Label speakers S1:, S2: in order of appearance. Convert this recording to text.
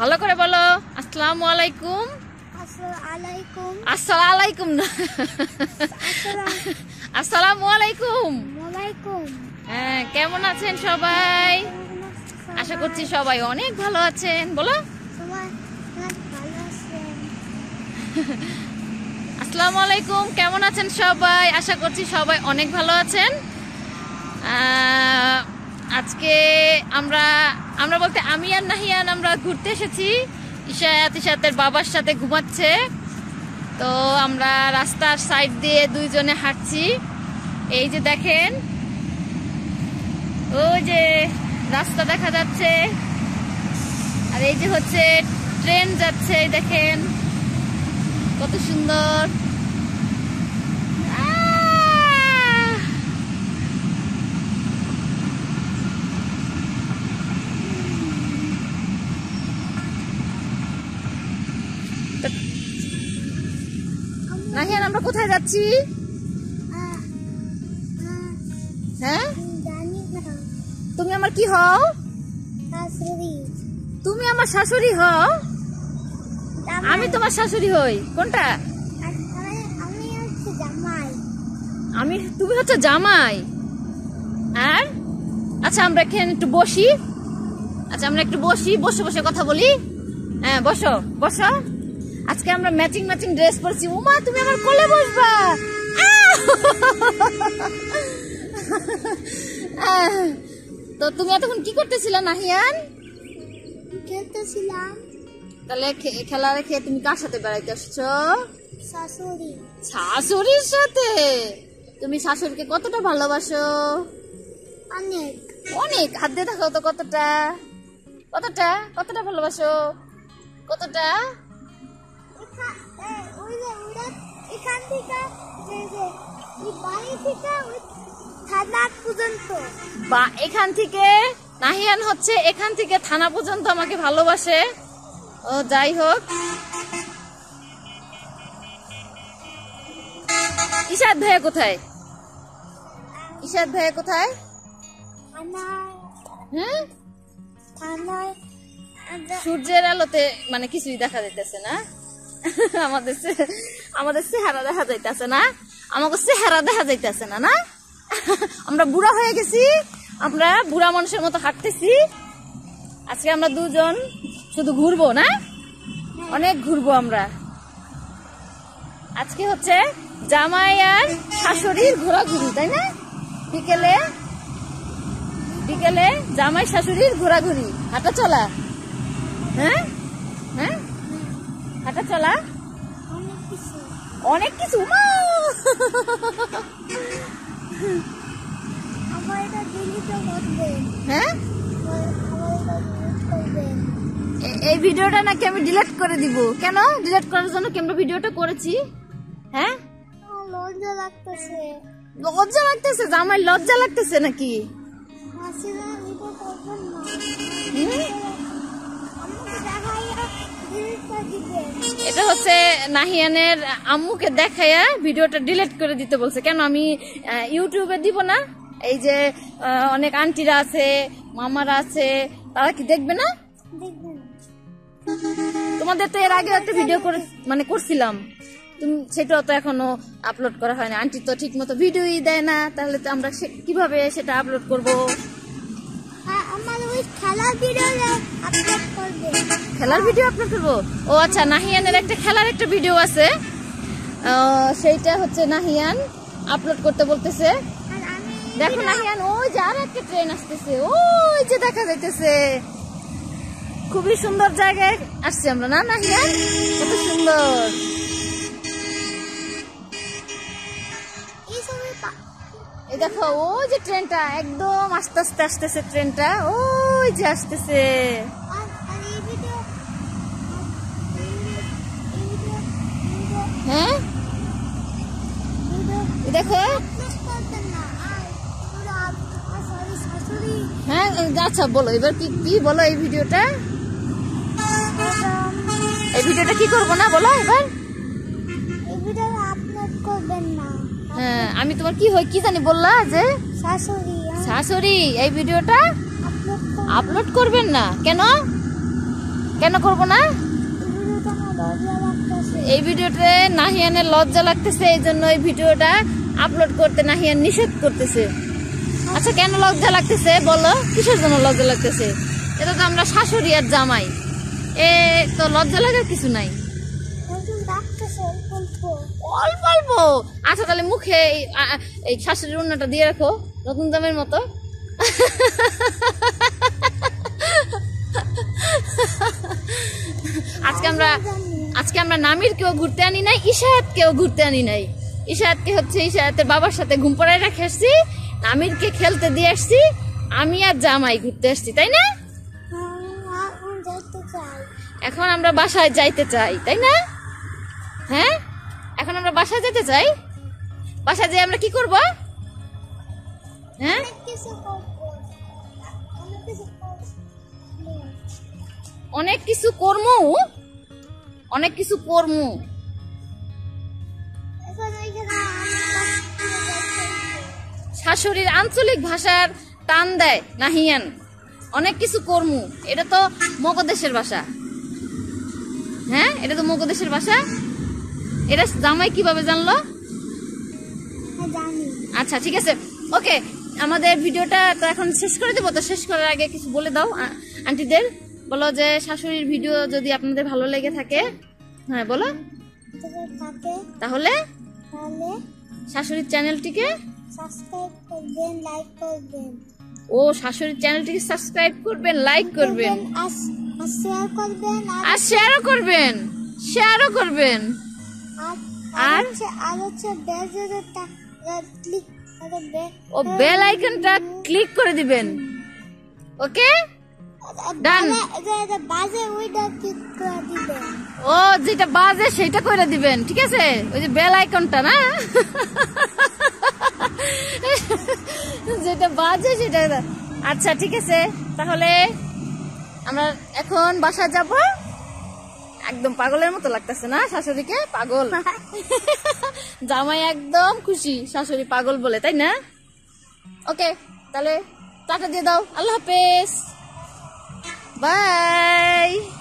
S1: ভালো করে বলো। আসসালামু আলাইকুম। আলাইকুম না। আসসালামু। আলাইকুম হ্যাঁ কেমন আছেন সবাই? আশা করছি সবাই অনেক ভালো আছেন। বলো। আসসালামু আলাইকুম কেমন আছেন সবাই? আশা করছি সবাই অনেক ভালো আছেন। আজকে আমরা আমরা বলতে আমি আর নাহিয়ান আমরা ঘুরতে এসেছি। ইশায়াত ইশাতের বাবার সাথে ঘুমাচ্ছে। তো আমরা রাস্তার সাইড দিয়ে দুইজনে হাঁটছি। এই যে দেখেন, ওই যে রাস্তা দেখা যাচ্ছে। আর এই যে হচ্ছে ট্রেন যাচ্ছে দেখেন, কত সুন্দর আহ! তো- নাহিয়ান আমরা কোথায় যাচ্ছি? হ্যাঁ? তুমি আমার কি হও? তুমি আমার শাশুড়ি হও? আমি তোমার শাশুড়ি হই। কোনটা?
S2: আমি,
S1: তুমি হচ্ছে জামাই। আর? আচ্ছা আমরা এখানে একটু বসি। আচ্ছা আমরা একটু বসি, বসে বসে কথা বলি। হ্যাঁ বসো বসো। আজকে আমরা ম্যাচিং ম্যাচিং ড্রেস পরছি। উমা তুমি আমার কোলে বসবা! তো তুমি এতক্ষণ কি করতেছিলে নাহিয়ান?
S2: খেলতেছিলাম।
S1: তাহলে খেলা রেখে তুমি কার সাথে বেড়াইতে আসছো?
S2: শাশুড়ি।
S1: শাশুড়ির সাথে? তুমি শাশুড়িকে কতটা ভালোবাসো?
S2: অনেক।
S1: অনেক? হাত দিয়ে থাকো তো কতটা। কতটা? কতটা ভালোবাসো? কতটা?
S2: থেকে যে যে এই বাড়ি থেকে থানা পর্যন্ত।
S1: বা এখান থেকে নাহিয়ান হচ্ছে এখান থেকে থানা পর্যন্ত আমাকে ভালোবাসে। ও যাই হোক। ইশাদ ভাইয়া কোথায়? ইশাদ ভাইয়া কোথায়? হ্যাঁ সূর্যের আলোতে মানে কিছুই দেখা যাইতেছে না? আমাদের আমাদের চেহারা দেখা যাইতেছে না? আমাকে চেহারা দেখা যাইতেছে না না? আমরা বুড়া হয়ে গেছি, আমরা বুড়া মানুষের মতো হাঁটতেছি। আজকে আমরা দুজন শুধু ঘুরবো, না? অনেক ঘুরবো আমরা। আজকে হচ্ছে জামাই আর শাশুড়ির ঘোরাঘুরি, তাই না? বিকেলে বিকেলে জামাই শাশুড়ির ঘোরাঘুরি। হাঁটা চলা। হ্যাঁ হ্যাঁ? হাঁটা চলা?
S2: অনেক কিছু।
S1: মা!
S2: এটা
S1: হ্যাঁ?
S2: এটা
S1: এই ভিডিওটা নাকি আমি ডিলিট করে দিব। কেন? ডিলিট করার জন্য কি আমরা ভিডিওটা করেছি? হ্যাঁ?
S2: লজ্জা লাগতেছে।
S1: লজ্জা লাগতেছে? জামাই লজ্জা লাগতেছে নাকি?
S2: হাসিরা ভিডিও করবেন না
S1: হুম?
S2: আমাকে দেখাইয়া ডিলিট করে দিবেন
S1: এটা হচ্ছে নাহিয়ানের আম্মুকে দেখাইয়া ভিডিওটা ডিলিট করে দিতে বলছে। কেন আমি ইউটিউবে দিব না? এই যে অনেক আন্টিরা আছে, মামারা আছে, তারা কি দেখবে না? তোমাদের তো এর আগে একটা ভিডিও করে মানে করছিলাম। তুমি সেটা তো এখনও আপলোড করা হয় না। আন্টি তো ঠিক মতো ভিডিওই দেয় না। তাহলে তো আমরা কীভাবে সেটা আপলোড করব?
S2: আমার ওই খেলার ভিডিও
S1: খেলার ভিডিও আপলোড করব? ও আচ্ছা নাহিয়ানের একটা খেলার একটা ভিডিও আছে। সেইটা হচ্ছে নাহিয়ান আপলোড করতে বলতেছে। দেখো নাহিয়ান ওই যে আর একটা ট্রেন আসতেছে। ওই যে দেখা যাইতেছে। খুবই সুন্দর জায়গায় আসছি আমরা না নাহিয়ান? কত সুন্দর।
S2: এই
S1: দেখো ওই যে ট্রেনটা একদম আস্তে আস্তে আসতেছে ট্রেনটা ওই যে আসতেছে
S2: আর আর এই ভিডিও এই ভিডিও এই ভিডিও
S1: হ্যাঁ? দেখো। হ্যাঁ আচ্ছা বলো, এবার কি কি বলো এই ভিডিওটা? এই ভিডিওটা কি করব না, বলো এবার। হ্যাঁ আমি তোমার কি হয় কি জানি বললা যে?
S2: শাশুড়ি
S1: শাশুড়ি, এই ভিডিওটা
S2: আপলোড
S1: করবেন না। কেন? কেন করব না? এই ভিডিওতে নাহিয়ানের লজ্জা লাগতেছে এই জন্য এই ভিডিওটা আপলোড করতে নাহিয়ান নিষেধ করতেছে। আচ্ছা কেন লজ্জা লাগতেছে? বলো কিসের জন্য লজ্জা লাগতেছে? এটা তো আমরা শাশুড়ি আর জামাই। এ তো লজ্জা লাগার কিছু নাই।
S2: অল্প। অল্প
S1: আচ্ছা তাহলে মুখে এই শাশুড়ির উন্নাটা দিয়ে রাখো নতুন জামের মতো। আজকে আমরা আজকে আমরা নামির কেউ ঘুরতে আনি নাই ইশাহাত কেউ ঘুরতে আনি নাই। ইশাহাতকে হচ্ছে ইশাহাতের বাবার সাথে ঘুম পড়ায় রেখে আসছি, নামিরকে খেলতে দিয়ে আসছি, আমি আর জামাই ঘুরতে আসছি, তাই না? এখন আমরা বাসায় যাইতে চাই, তাই না? হ্যাঁ? এখন আমরা বাসায় যেতে চাই? বাসায় যেয়ে আমরা কি করব? হ্যাঁ?
S2: অনেক কিছু
S1: কর্ম। অনেক কিছু কর্ম। শাশুড়ির আঞ্চলিক ভাষার টান দেয় নাহিয়ান। অনেক কিছু কর্ম। এটা তো মগদেশের ভাষা। হ্যাঁ এটা তো মগদেশের ভাষা। এটা জামাই কীভাবে জানলো? আচ্ছা ঠিক আছে। ওকে আমাদের ভিডিওটা তো এখন শেষ করে দেবো। তো শেষ করার আগে কিছু বলে দাও আন্টিদের। বলো যে শাশুড়ির ভিডিও যদি আপনাদের ভালো লেগে থাকে হ্যাঁ বলো। তাহলে শাশুড়ির চ্যানেলটিকে
S2: সাবস্ক্রাইব করবেন লাইক করবেন।
S1: ও শাশুড়ির চ্যানেলটিকে সাবস্ক্রাইব করবেন লাইক করবেন।
S2: আর আর শেয়ার করবেন আর
S1: আর শেয়ারও করবেন শেয়ারও করবেন।
S2: আর
S1: আর?
S2: আর হচ্ছে আর ক্লিক
S1: ও বেল আইকনটা ক্লিক করে দিবেন। Okay Done.
S2: বাজে ওইটা ক্লিক করে দিবেন?
S1: ও যেটা বাজে সেটা করে দিবেন ঠিক আছে? ওই যে বেল আইকনটা না? যেটা বাজে সেটা আচ্ছা ঠিক আছে। তাহলে আমরা এখন বাসা যাব। একদম পাগলের মতো লাগতেছে না? শাশুড়িকে? পাগল। জামাই একদম খুশি শাশুড়ি পাগল বলে তাই না? ওকে তাহলে টাটা দিয়ে দাও। আল্লাহ হাফেজ। Bye!